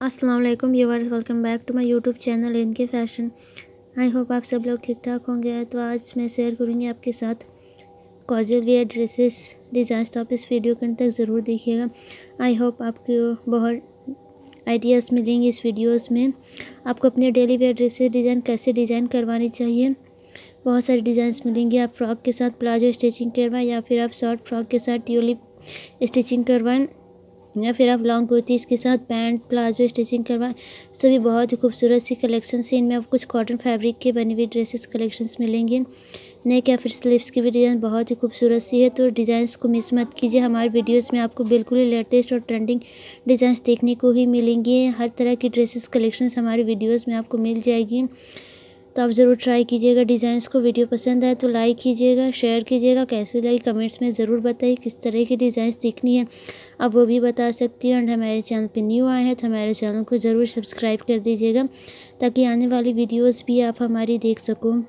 अस्सलाम वालेकुम viewers, welcome back to my YouTube channel N K fashion. I hope आप सब लोग ठीक ठाक होंगे। तो आज मैं शेयर करूँगी आपके साथ कॉजल वेयर ड्रेसेस डिज़ाइन तो आप इस वीडियो के अंत तक ज़रूर देखिएगा। आई होप आपको बहुत आइडियाज़ मिलेंगे इस वीडियोस में। आपको अपने डेली वेयर ड्रेसेस डिज़ाइन कैसे डिज़ाइन करवानी चाहिए? बहुत सारे डिज़ाइंस मिलेंगे। आप फ्रॉक के साथ प्लाजो स्टिचिंग करवाएँ या फिर आप शॉर्ट फ्रॉक के साथ ट्यूलिप स्टिचिंग करवाएँ। या फिर आप लॉन्ग कुर्ती इसके साथ पैंट, प्लाजो, स्टिचिंग करवाएँ, सभी बहुत ही खूबसूरत सी कलेक्शन से इनमें आपको कुछ कॉटन फैब्रिक के बनी हुई ड्रेसेस कलेक्शंस मिलेंगे। नेक या फिर स्लीव्स की भी डिज़ाइन बहुत ही खूबसूरत सी है तो डिज़ाइंस को मिस मत कीजिए। हमारे वीडियोस में आपको बिल्कुल ही लेटेस्ट और ट्रेंडिंग डिज़ाइंस देखने को ही मिलेंगी। हर तरह की ड्रेसेस कलेक्शंस हमारे वीडियोज़ में आपको मिल जाएगी। तो आप ज़रूर ट्राई कीजिएगा डिज़ाइंस को वीडियो पसंद आए तो लाइक कीजिएगा शेयर कीजिएगा, कैसे लगी कमेंट्स में ज़रूर बताइए किस तरह की डिज़ाइंस दिखनी है। आप वो भी बता सकती हैं एंड हमारे चैनल पे न्यू आए हैं तो हमारे चैनल को ज़रूर सब्सक्राइब कर दीजिएगा ताकि आने वाली वीडियोज़ भी आप हमारी देख सको।